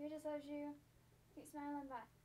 Jesus loves you. Keep smiling. Bye.